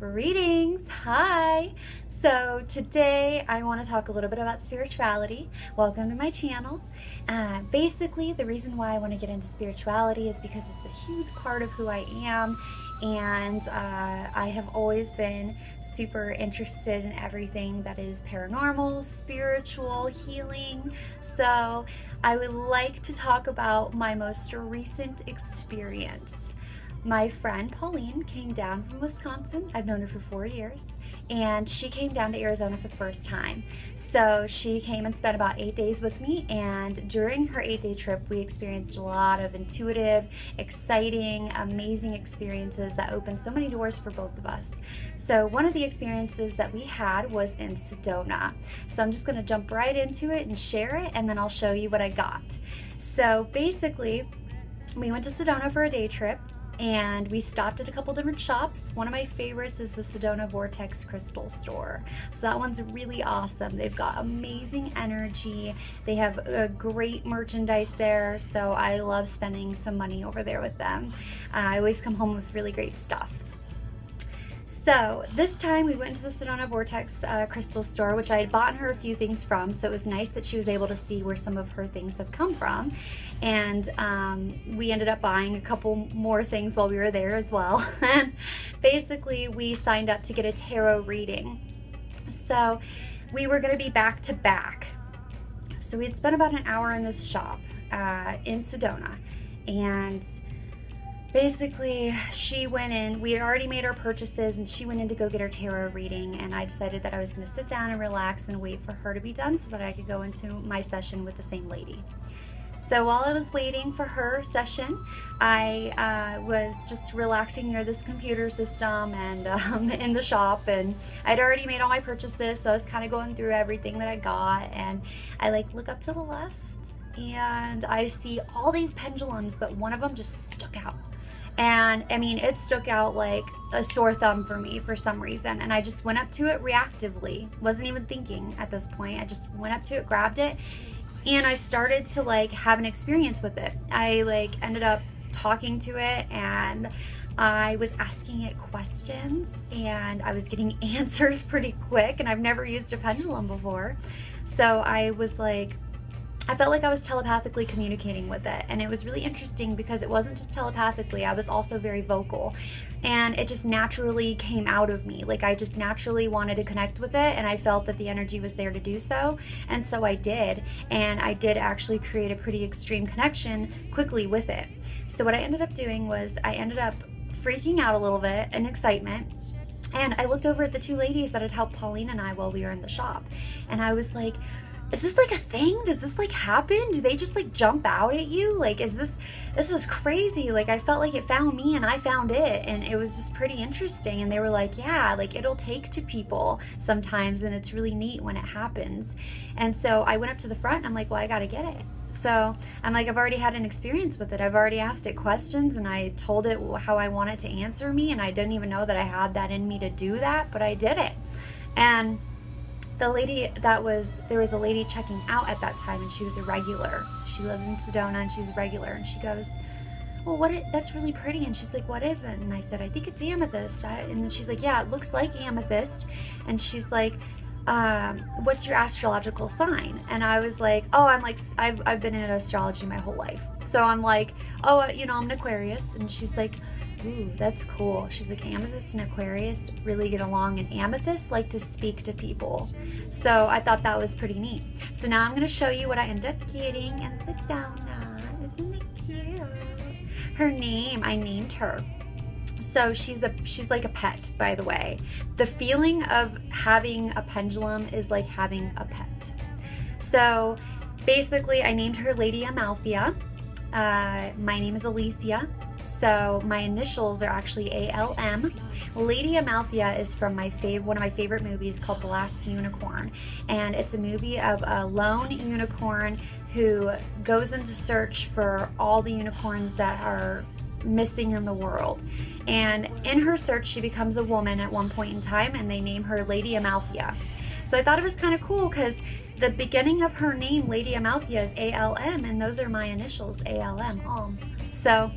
Greetings, hi. So today I want to talk a little bit about spirituality. Welcome to my channel. Uh, basically, the reason why I want to get into spirituality is because it's a huge part of who I am and uh, I have always been super interested in everything that is paranormal, spiritual, healing. So I would like to talk about my most recent experience. My friend Pauline came down from Wisconsin. I've known her for four years. And she came down to Arizona for the first time. So she came and spent about eight days with me. And during her eight day trip, we experienced a lot of intuitive, exciting, amazing experiences that opened so many doors for both of us. So one of the experiences that we had was in Sedona. So I'm just gonna jump right into it and share it and then I'll show you what I got. So basically, we went to Sedona for a day trip and we stopped at a couple different shops. One of my favorites is the Sedona Vortex Crystal Store. So that one's really awesome. They've got amazing energy. They have a great merchandise there, so I love spending some money over there with them. Uh, I always come home with really great stuff. So this time we went to the Sedona Vortex uh, crystal store, which I had bought her a few things from. So it was nice that she was able to see where some of her things have come from. And um, we ended up buying a couple more things while we were there as well. basically we signed up to get a tarot reading. So we were gonna be back to back. So we had spent about an hour in this shop uh, in Sedona. And basically she went in we had already made our purchases and she went in to go get her tarot reading and i decided that i was going to sit down and relax and wait for her to be done so that i could go into my session with the same lady so while i was waiting for her session i uh, was just relaxing near this computer system and um, in the shop and i'd already made all my purchases so i was kind of going through everything that i got and i like look up to the left and I see all these pendulums, but one of them just stuck out. And I mean, it stuck out like a sore thumb for me for some reason. And I just went up to it reactively. Wasn't even thinking at this point. I just went up to it, grabbed it, and I started to like have an experience with it. I like ended up talking to it and I was asking it questions and I was getting answers pretty quick and I've never used a pendulum before. So I was like, I felt like I was telepathically communicating with it. And it was really interesting because it wasn't just telepathically, I was also very vocal. And it just naturally came out of me. Like I just naturally wanted to connect with it and I felt that the energy was there to do so. And so I did. And I did actually create a pretty extreme connection quickly with it. So what I ended up doing was I ended up freaking out a little bit in excitement and I looked over at the two ladies that had helped Pauline and I while we were in the shop. And I was like, is this like a thing? Does this like happen? Do they just like jump out at you? Like, is this, this was crazy. Like, I felt like it found me and I found it. And it was just pretty interesting. And they were like, yeah, like it'll take to people sometimes. And it's really neat when it happens. And so I went up to the front and I'm like, well, I got to get it. So I'm like, I've already had an experience with it. I've already asked it questions and I told it how I wanted to answer me. And I didn't even know that I had that in me to do that, but I did it. And the lady that was, there was a lady checking out at that time and she was a regular. So she lives in Sedona and she's a regular and she goes, well, what, it, that's really pretty. And she's like, what is it? And I said, I think it's amethyst. and she's like, yeah, it looks like amethyst. And she's like, um, what's your astrological sign? And I was like, oh, I'm like, I've, I've been in astrology my whole life. So I'm like, oh, you know, I'm an Aquarius. And she's like, Ooh, that's cool. She's like, Amethyst and Aquarius really get along, and Amethyst like to speak to people. So I thought that was pretty neat. So now I'm going to show you what I ended up getting and the donut. Isn't it cute? Her name, I named her. So she's a she's like a pet, by the way. The feeling of having a pendulum is like having a pet. So basically, I named her Lady Amalthea. Uh, my name is Alyscia. So my initials are actually ALM. Lady Amalthea is from my fav one of my favorite movies called The Last Unicorn. And it's a movie of a lone unicorn who goes into search for all the unicorns that are missing in the world. And in her search, she becomes a woman at one point in time and they name her Lady Amalthea. So I thought it was kind of cool because the beginning of her name, Lady Amalthea, is ALM, and those are my initials, ALM, Alm. So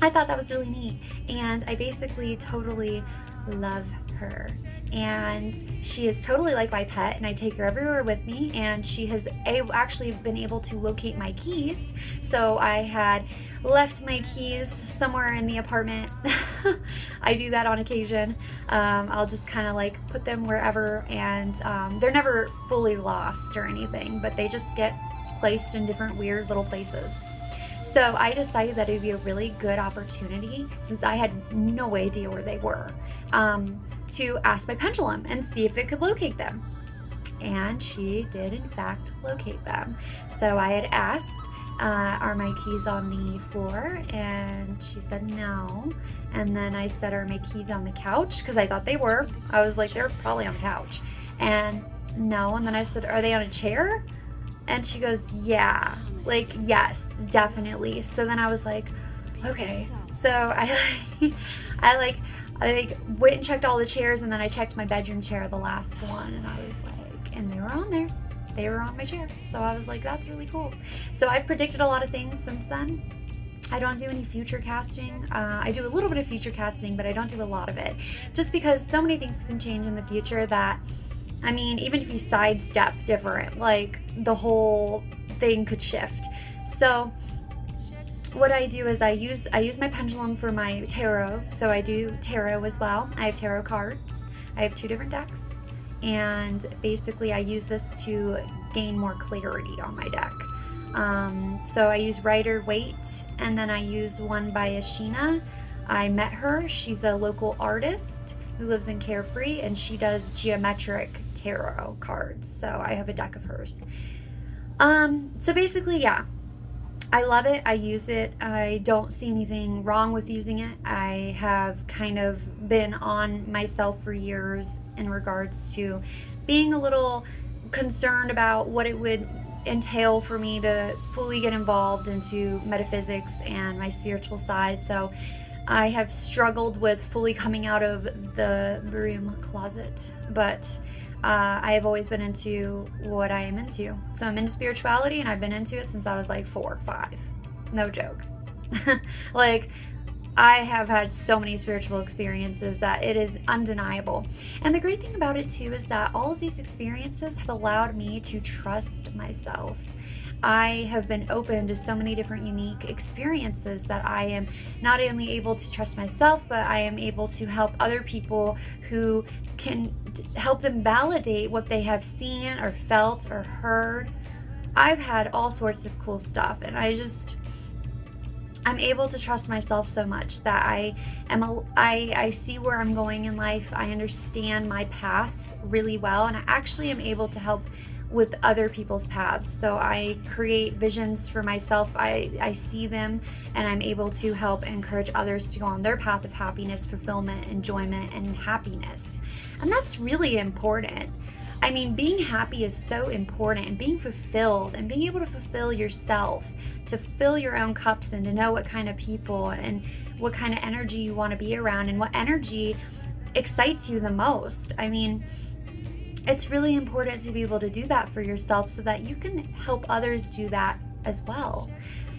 I thought that was really neat. And I basically totally love her. And she is totally like my pet and I take her everywhere with me. And she has actually been able to locate my keys. So I had left my keys somewhere in the apartment. I do that on occasion. Um, I'll just kind of like put them wherever and um, they're never fully lost or anything but they just get placed in different weird little places so I decided that it would be a really good opportunity since I had no idea where they were um, to ask my pendulum and see if it could locate them. And she did in fact locate them. So I had asked, uh, are my keys on the floor? And she said no. And then I said, are my keys on the couch? Because I thought they were. I was like, they're probably on the couch. And no. And then I said, are they on a chair? And she goes, yeah. Like, yes, definitely. So then I was like, okay. So I, I like, I like went and checked all the chairs and then I checked my bedroom chair, the last one, and I was like, and they were on there. They were on my chair. So I was like, that's really cool. So I've predicted a lot of things since then. I don't do any future casting. Uh, I do a little bit of future casting, but I don't do a lot of it. Just because so many things can change in the future that, I mean, even if you sidestep different, like the whole thing could shift. So what I do is I use I use my pendulum for my tarot. So I do tarot as well. I have tarot cards. I have two different decks. And basically I use this to gain more clarity on my deck. Um, so I use Rider Waite and then I use one by Ashina. I met her. She's a local artist who lives in Carefree and she does geometric tarot cards. So I have a deck of hers. Um, so basically, yeah, I love it. I use it. I don't see anything wrong with using it. I have kind of been on myself for years in regards to being a little concerned about what it would entail for me to fully get involved into metaphysics and my spiritual side. So I have struggled with fully coming out of the broom closet, but uh, I have always been into what I am into. So I'm into spirituality and I've been into it since I was like four, five. No joke. like, I have had so many spiritual experiences that it is undeniable. And the great thing about it too is that all of these experiences have allowed me to trust myself I have been open to so many different unique experiences that I am not only able to trust myself, but I am able to help other people who can help them validate what they have seen or felt or heard. I've had all sorts of cool stuff, and I just. I'm able to trust myself so much that I am a, I, I see where I'm going in life. I understand my path really well and I actually am able to help with other people's paths. So I create visions for myself. I, I see them and I'm able to help encourage others to go on their path of happiness, fulfillment, enjoyment, and happiness. And that's really important. I mean, being happy is so important and being fulfilled and being able to fulfill yourself, to fill your own cups and to know what kind of people and what kind of energy you want to be around and what energy excites you the most. I mean, it's really important to be able to do that for yourself so that you can help others do that as well.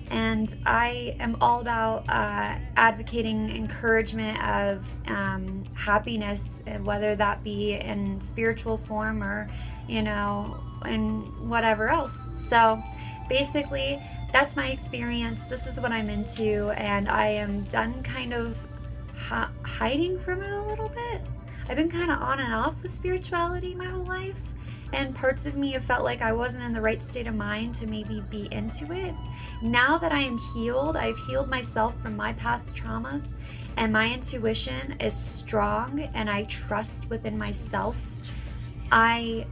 And I am all about uh, advocating encouragement of um, happiness, whether that be in spiritual form or, you know, in whatever else. So basically, that's my experience. This is what I'm into, and I am done kind of hiding from it a little bit. I've been kind of on and off with spirituality my whole life, and parts of me have felt like I wasn't in the right state of mind to maybe be into it. Now that I am healed, I've healed myself from my past traumas, and my intuition is strong, and I trust within myself. I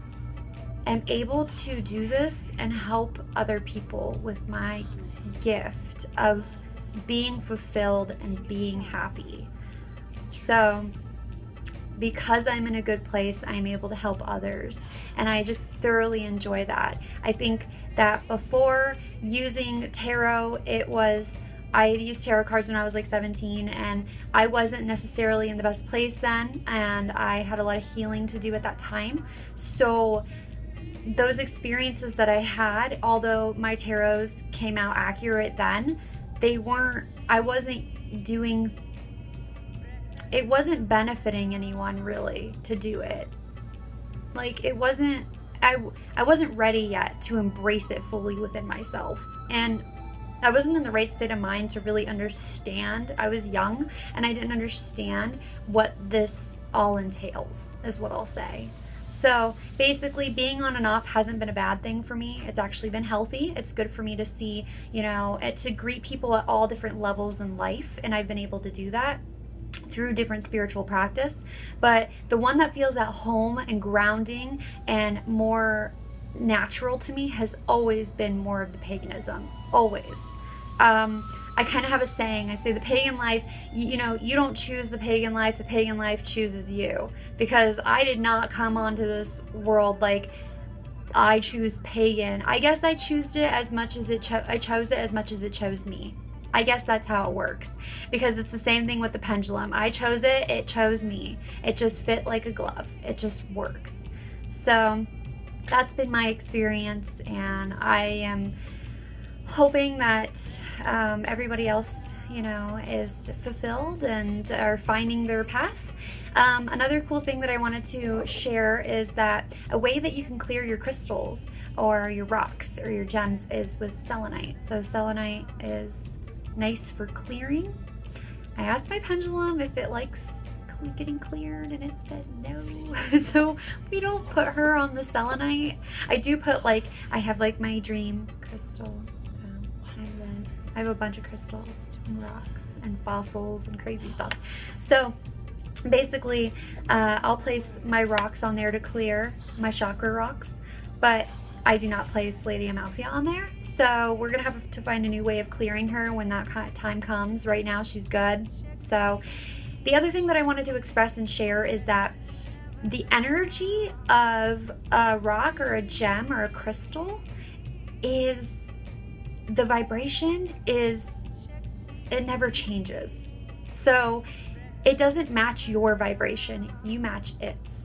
am able to do this and help other people with my gift of being fulfilled and being happy. So, because I'm in a good place, I'm able to help others. And I just thoroughly enjoy that. I think that before using tarot, it was, I used tarot cards when I was like 17 and I wasn't necessarily in the best place then. And I had a lot of healing to do at that time. So those experiences that I had, although my tarots came out accurate then, they weren't, I wasn't doing it wasn't benefiting anyone really to do it. Like it wasn't I I wasn't ready yet to embrace it fully within myself. And I wasn't in the right state of mind to really understand. I was young and I didn't understand what this all entails, is what I'll say. So basically, being on and off hasn't been a bad thing for me. It's actually been healthy. It's good for me to see, you know, to greet people at all different levels in life, and I've been able to do that through different spiritual practice. But the one that feels at home and grounding and more natural to me has always been more of the paganism. Always. Um, I kind of have a saying. I say the pagan life, you, you, know, you don't choose the pagan life, the pagan life chooses you. Because I did not come onto this world like I choose pagan. I guess I chose it as much as it cho- I chose it as much as it chose me. I guess that's how it works. Because it's the same thing with the pendulum. I chose it, it chose me. It just fit like a glove. It just works. So that's been my experience and I am hoping that um, everybody else, you know, is fulfilled and are finding their path. Um, another cool thing that I wanted to share is that a way that you can clear your crystals or your rocks or your gems is with selenite. So selenite is nice for clearing. I asked my pendulum if it likes getting cleared and it said no. so we don't put her on the selenite. I do put like, I have like my dream crystal I have a bunch of crystals and rocks and fossils and crazy stuff. So basically, uh, I'll place my rocks on there to clear my chakra rocks, but I do not place Lady Amalthea on there. So we're gonna have to find a new way of clearing her when that time comes. Right now she's good. So the other thing that I wanted to express and share is that the energy of a rock or a gem or a crystal is the vibration is, it never changes. So it doesn't match your vibration, you match its.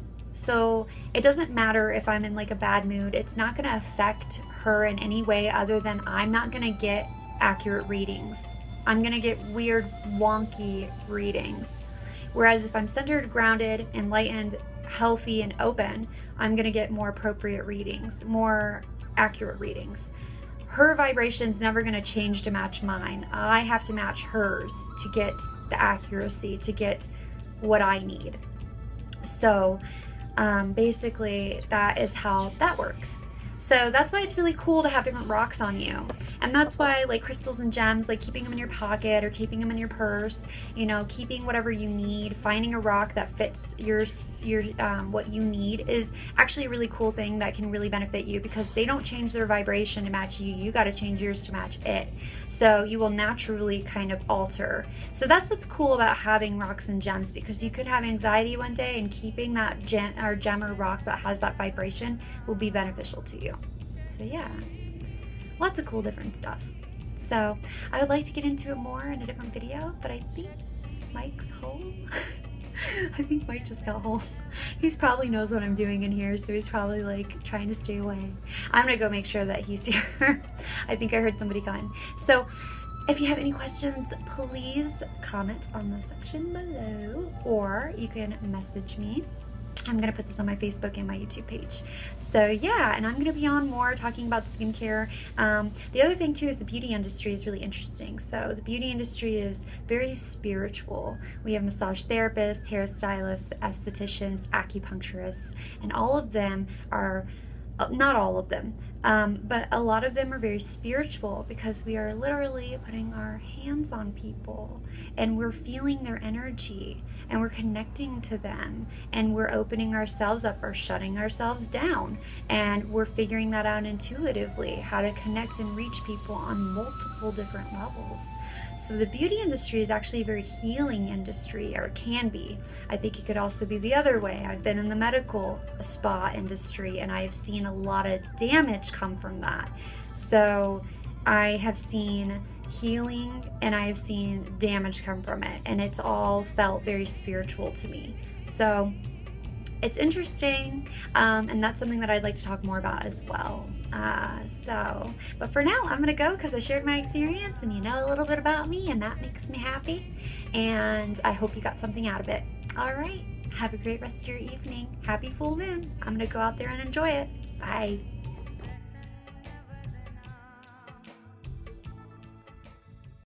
So it doesn't matter if I'm in like a bad mood, it's not gonna affect her in any way other than I'm not gonna get accurate readings. I'm gonna get weird, wonky readings. Whereas if I'm centered, grounded, enlightened, healthy, and open, I'm gonna get more appropriate readings, more accurate readings her vibration's never going to change to match mine. I have to match hers to get the accuracy, to get what I need. So um, basically, that is how that works. So that's why it's really cool to have different rocks on you. And that's why like crystals and gems, like keeping them in your pocket or keeping them in your purse, you know, keeping whatever you need, finding a rock that fits your, your um, what you need is actually a really cool thing that can really benefit you because they don't change their vibration to match you. You got to change yours to match it. So you will naturally kind of alter. So that's what's cool about having rocks and gems because you could have anxiety one day and keeping that gem or gem or rock that has that vibration will be beneficial to you. So yeah, lots of cool different stuff. So I would like to get into it more in a different video, but I think Mike's home. I think Mike just got home. He probably knows what I'm doing in here, so he's probably like trying to stay away. I'm gonna go make sure that he's here. I think I heard somebody coming. So if you have any questions, please comment on the section below, or you can message me I'm to put this on my Facebook and my YouTube page. So yeah, and I'm to be on more talking about skincare. Um, the other thing too is the beauty industry is really interesting. So the beauty industry is very spiritual. We have massage therapists, hairstylists, estheticians, acupuncturists, and all of them are, uh, not all of them, um, but a lot of them are very spiritual because we are literally putting our hands on people and we're feeling their energy and we're connecting to them and we're opening ourselves up or shutting ourselves down and we're figuring that out intuitively how to connect and reach people on multiple different levels. So the beauty industry is actually a very healing industry, or it can be. I think it could also be the other way. I've been in the medical spa industry and I've seen a lot of damage come from that. So I have seen healing and I have seen damage come from it, and it's all felt very spiritual to me. So it's interesting, um, and that's something that I'd like to talk more about as well. Uh, so, but for now, I'm gonna go because I shared my experience and you know a little bit about me, and that makes me happy. And I hope you got something out of it. All right, have a great rest of your evening. Happy full moon. I'm gonna go out there and enjoy it. Bye.